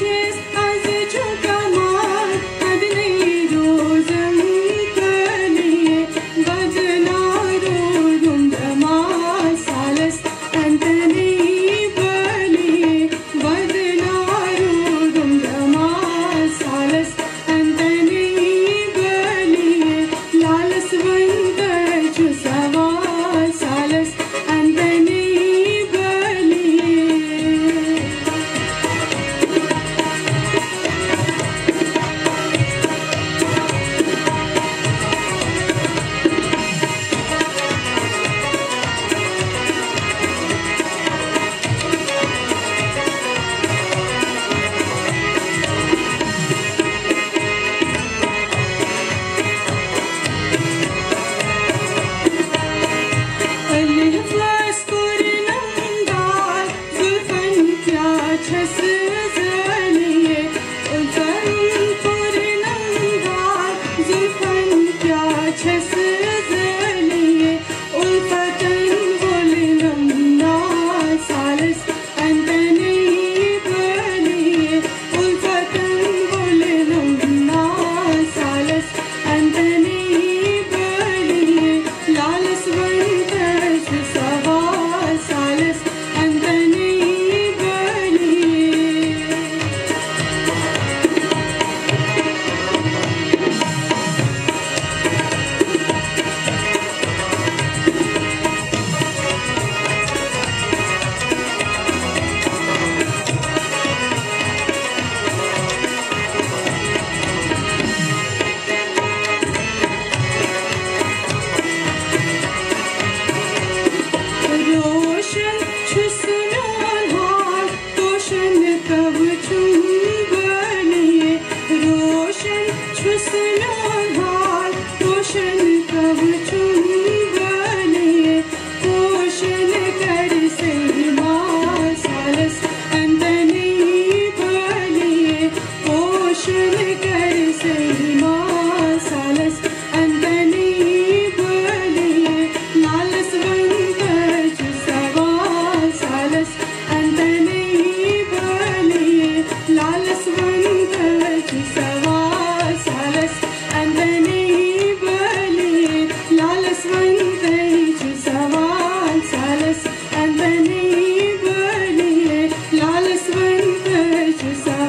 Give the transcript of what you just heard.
cheers. Salas